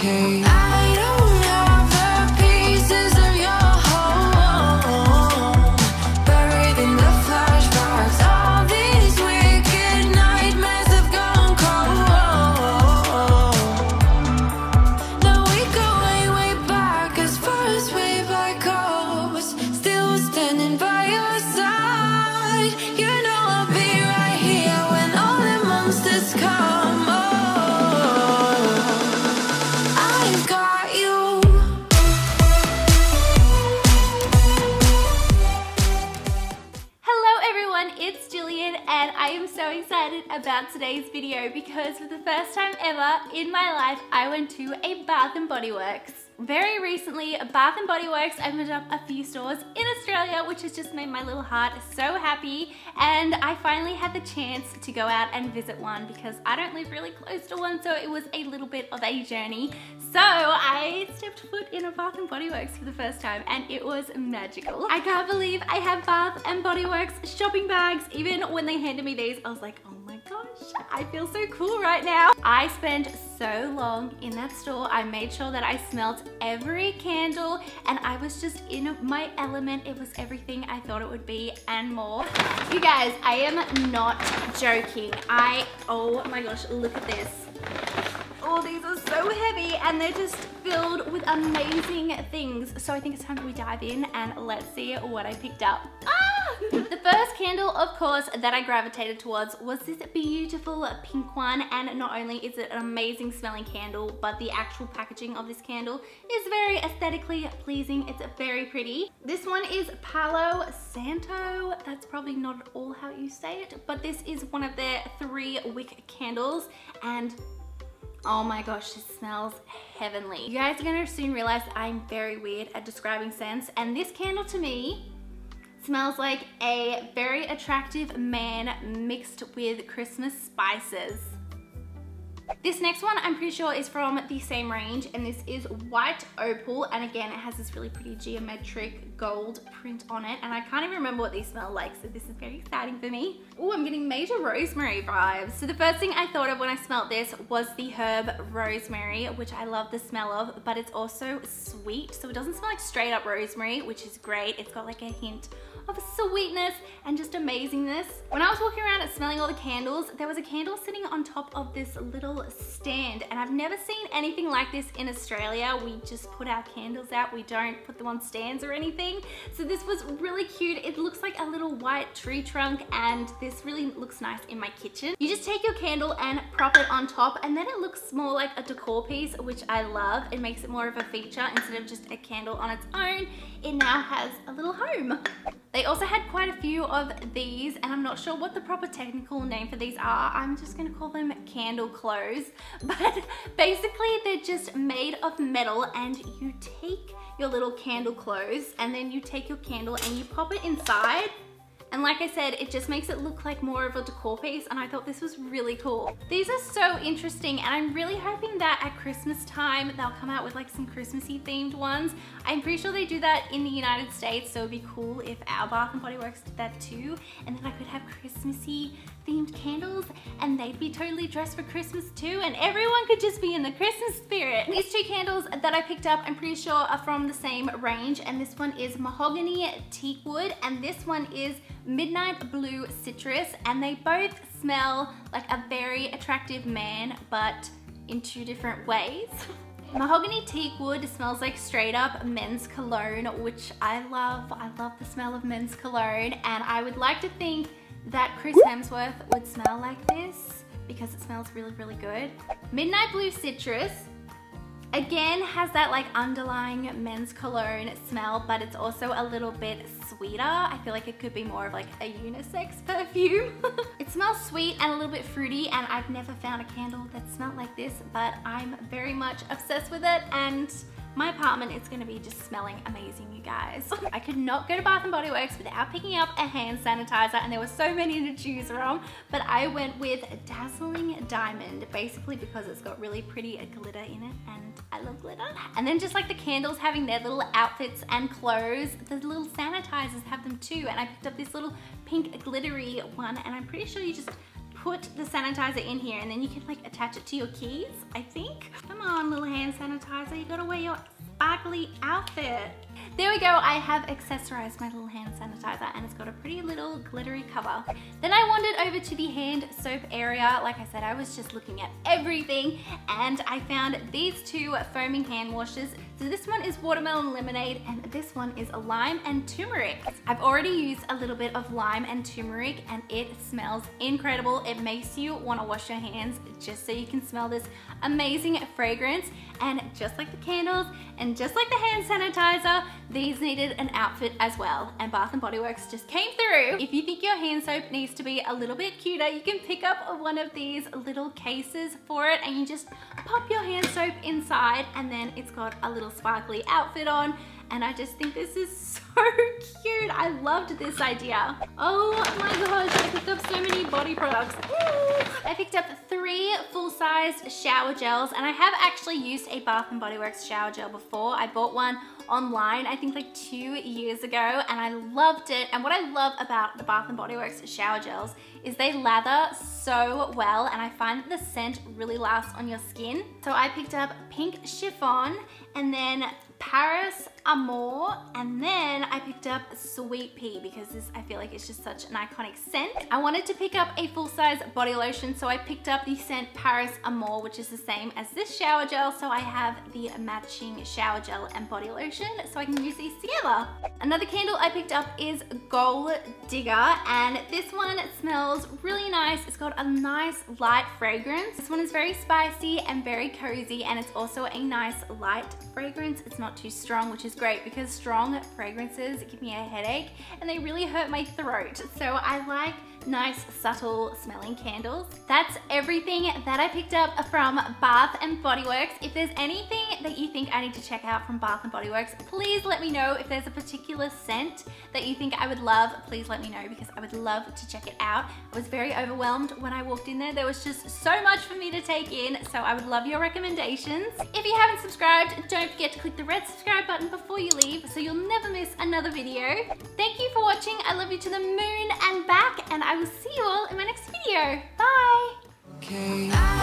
okay. About today's video because for the first time ever in my life I went to a Bath & Body Works. Very recently, Bath & Body Works opened up a few stores in Australia which has just made my little heart so happy and I finally had the chance to go out and visit one because I don't live really close to one so it was a little bit of a journey. So I stepped foot in a Bath & Body Works for the first time and it was magical. I can't believe I have Bath & Body Works shopping bags. Even when they handed me these, I was like, oh gosh, I feel so cool right now. I spent so long in that store. I made sure that I smelt every candle and I was just in my element. It was everything I thought it would be and more. You guys, I am not joking. I, oh my gosh, look at this. Oh, these are so heavy and they're just filled with amazing things. So I think it's time we dive in and let's see what I picked up. Ah! The first candle, of course, that I gravitated towards was this beautiful pink one. And not only is it an amazing smelling candle, but the actual packaging of this candle is very aesthetically pleasing. It's very pretty. This one is Palo Santo. That's probably not at all how you say it, but this is one of their three wick candles. And Oh my gosh, this smells heavenly. You guys are gonna soon realize I'm very weird at describing scents and this candle to me smells like a very attractive man mixed with Christmas spices. This next one I'm pretty sure is from the same range and this is White Opal and again it has this really pretty geometric gold print on it and I can't even remember what these smell like so this is very exciting for me. Oh I'm getting major rosemary vibes. So the first thing I thought of when I smelled this was the herb rosemary which I love the smell of but it's also sweet so it doesn't smell like straight up rosemary which is great. It's got like a hint of sweetness and just amazingness. When I was walking around and smelling all the candles, there was a candle sitting on top of this little stand and I've never seen anything like this in Australia. We just put our candles out. We don't put them on stands or anything. So this was really cute. It looks like a little white tree trunk and this really looks nice in my kitchen. You just take your candle and prop it on top and then it looks more like a decor piece, which I love. It makes it more of a feature instead of just a candle on its own. It now has a little home. They also had quite a few of these and I'm not sure what the proper technical name for these are. I'm just gonna call them candle clothes. But basically they're just made of metal and you take your little candle clothes and then you take your candle and you pop it inside and like I said, it just makes it look like more of a decor piece and I thought this was really cool. These are so interesting and I'm really hoping that at Christmas time they'll come out with like some Christmassy themed ones. I'm pretty sure they do that in the United States so it'd be cool if our Bath & Body Works did that too and then I could have Christmassy themed candles and they'd be totally dressed for Christmas too and everyone could just be in the Christmas spirit. These two candles that I picked up I'm pretty sure are from the same range and this one is Mahogany Teak Wood and this one is Midnight Blue Citrus and they both smell like a very attractive man but in two different ways. Mahogany teak wood smells like straight up men's cologne, which I love. I love the smell of men's cologne and I would like to think that Chris Hemsworth would smell like this because it smells really, really good. Midnight Blue Citrus Again, has that like underlying men's cologne smell, but it's also a little bit sweeter. I feel like it could be more of like a unisex perfume. it smells sweet and a little bit fruity and I've never found a candle that smelled like this, but I'm very much obsessed with it and my apartment is gonna be just smelling amazing, you guys. I could not go to Bath & Body Works without picking up a hand sanitizer and there were so many to choose from, but I went with Dazzling Diamond, basically because it's got really pretty uh, glitter in it and I love glitter. And then just like the candles having their little outfits and clothes, the little sanitizers have them too. And I picked up this little pink glittery one and I'm pretty sure you just put the sanitizer in here and then you can like attach it to your keys, I think. Come on, little hand sanitizer, sparkly outfit. There we go, I have accessorized my little hand sanitizer and it's got a pretty little glittery cover. Then I wandered over to the hand soap area. Like I said, I was just looking at everything and I found these two foaming hand washes. So this one is watermelon lemonade and this one is a lime and turmeric. I've already used a little bit of lime and turmeric and it smells incredible. It makes you wanna wash your hands just so you can smell this amazing fragrance. And just like the candles and just like the hand sanitizer, these needed an outfit as well. And Bath & Body Works just came through. If you think your hand soap needs to be a little bit cuter, you can pick up one of these little cases for it and you just pop your hand soap inside and then it's got a little sparkly outfit on and I just think this is so cute. I loved this idea. Oh my gosh, I picked up so many body products. I picked up three full-sized shower gels and I have actually used a Bath & Body Works shower gel before. I bought one online, I think like two years ago, and I loved it. And what I love about the Bath & Body Works shower gels is they lather so well, and I find that the scent really lasts on your skin. So I picked up Pink Chiffon, and then Paris Amour, and then I picked up Sweet Pea because this, I feel like it's just such an iconic scent. I wanted to pick up a full-size body lotion, so I picked up the scent Paris Amour, which is the same as this shower gel, so I have the matching shower gel and body lotion, so I can use these together. Another candle I picked up is Gold Digger, and this one smells really nice. It's got a nice light fragrance. This one is very spicy and very cozy, and it's also a nice light fragrance. It's not too strong, which is great because strong fragrances give me a headache and they really hurt my throat. So I like nice subtle smelling candles. That's everything that I picked up from Bath and Body Works. If there's anything that you think I need to check out from Bath and Body Works, please let me know. If there's a particular scent that you think I would love, please let me know because I would love to check it out. I was very overwhelmed when I walked in there. There was just so much for me to take in, so I would love your recommendations. If you haven't subscribed, don't forget to click the red subscribe button before you leave so you'll never miss another video. Thank you for watching. I love you to the moon and back and I will see you all in my next video. Bye! Okay.